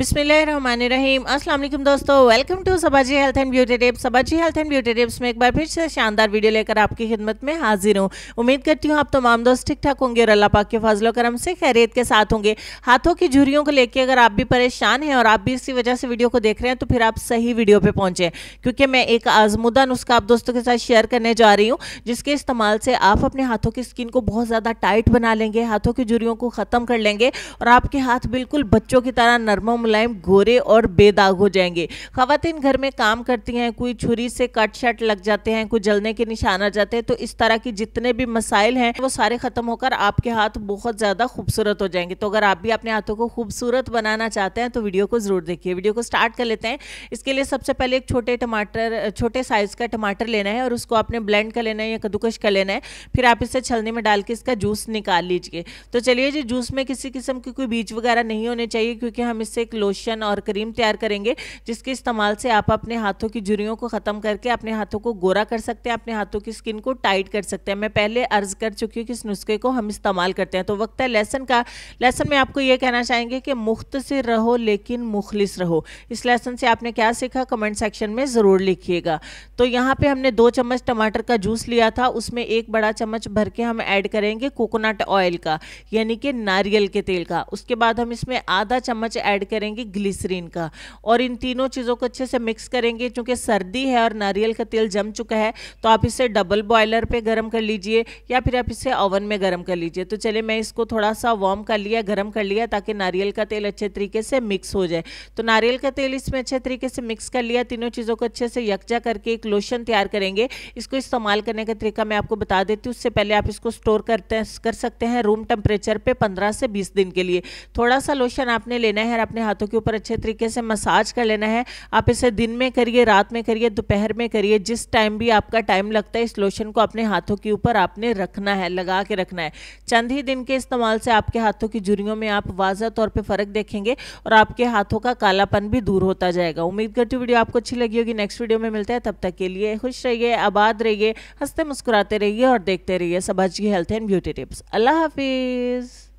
बिस्मिल्लाहिर्रहमानिर्रहीम। अस्सलाम वालेकुम दोस्तों welcome to Sabaji health and beauty tips Sabaji health and beauty tips में एक बार फिर से शानदार वीडियो लेकर आपकी खिदमत में हाजिर हूँ। उम्मीद करती हूँ आप तमाम दोस्त ठीक ठाक होंगे और अल्लाह पाक के फजलो करम से खैरियत के साथ होंगे। हाथों की झुरियों को लेकर अगर आप भी परेशान हैं और आप भी इसी वजह से वीडियो को देख रहे हैं तो फिर आप सही वीडियो पर पहुँचे। क्योंकि मैं एक आजमुदा नुस्खा आप दोस्तों के साथ शेयर करने जा रही हूँ, जिसके इस्तेमाल से आप अपने हाथों की स्किन को बहुत ज़्यादा टाइट बना लेंगे, हाथों की झुरियों को ख़त्म कर लेंगे और आपके हाथ बिल्कुल बच्चों की तरह नरमो मुलायम गोरे और बेदाग हो जाएँगे। खातन घर में काम करती हैं, कोई छुरी से कट शट लग जाते हैं, कोई जलने के निशान आ जाते हैं तो इस तरह की जितने भी मसाइल हैं, वो सारे ख़त्म होकर आपके हाथ बहुत ज़्यादा खूबसूरत हो जाएँगे। तो अगर आप भी अपने हाथों को खूबसूरत बनाना चाहते हैं तो वीडियो को ज़रूर देखिए। वीडियो को स्टार्ट कर लेते हैं। इसके लिए सबसे पहले एक छोटे टमाटर, छोटे साइज़ का टमाटर लेना है और उसको आपने ब्लेंड कर लेना है या कद्दूकश कर लेना है। फिर आप इसे छलनी में डाल के इसका जूस निकाल लीजिए। तो चलिए जी, जूस में किसी किस्म की कोई बीज वगैरह नहीं होने चाहिए, क्योंकि हम इससे एक लोशन और क्रीम तैयार करेंगे, जिसके इस्तेमाल से आप अपने हाथों की जुरियों को ख़त्म करके अपने हाथों को गोरा कर सकते हैं, अपने हाथों की स्किन को टाइट कर सकते हैं। मैं पहले अर्ज़ कर चुकी हूँ कि इस नुस्खे को हम इस्तेमाल करते हैं। तो वक्त है लेसन का। लेसन में आपको ये कहना चाहेंगे कि मुख्त से रहो लेकिन मुखलिस रहो। इस लेसन से आपने क्या सीखा? कमेंट सेक्शन में ज़रूर लिखिएगा। तो यहाँ पे हमने दो चम्मच टमाटर का जूस लिया था। उसमें एक बड़ा चम्मच भर के हम ऐड करेंगे कोकोनट ऑयल का, यानी कि नारियल के तेल का। उसके बाद हम इसमें आधा चम्मच ऐड करेंगे ग्लिसरीन का। और इन तीनों चीज़ों को अच्छे से मिक्स करेंगे, क्योंकि सर्दी है और नारियल का तेल जम चुका है तो आप इसे डबल बॉयलर पे गर्म कर लीजिए, या फिर आप इसे ओवन में गर्म कर लीजिए। तो चलिए, मैं इसको थोड़ा सा वार्म कर लिया, गर्म कर लिया, ताकि नारियल का तेल अच्छे तरीके से मिक्स हो जाए। तो नारियल का तेल इसमें अच्छे तरीके से मिक्स कर लिया, तीनों चीज़ों को अच्छे से यकजा करके एक लोशन तैयार करेंगे। इसको इस्तेमाल करने का तरीका मैं आपको बता देती हूँ, उससे पहले आप इसको स्टोर करते कर सकते हैं रूम टेम्परेचर पे 15 से 20 दिन के लिए। थोड़ा सा लोशन आपने लेना है और अपने हाथों के ऊपर अच्छे तरीके से मसाज कर लेना है। आप इसे दिन में करिए, रात में करिए, दोपहर में करिए, जिस टाइम भी आपका टाइम लगता है, इस लोशन को अपने हाथों के ऊपर आपने रखना है, लगा के रखना है। चंद ही दिन के इस्तेमाल से आपके हाथों की जुड़ियों में आप वाजह तौर पर फ़र्क देखेंगे और आपके हाथों का कालापन भी दूर होता जाएगा। उम्मीद करती हूँ वीडियो आपको अच्छी लगी होगी। नेक्स्ट वीडियो में मिलता है। तब तक के लिए खुश रहिए, आबाद रहिए, हँसते मुस्कुराते रहिए और देखते रहिए सबाज की हेल्थ एंड ब्यूटी टिप्स अल्लाह हाफिज़।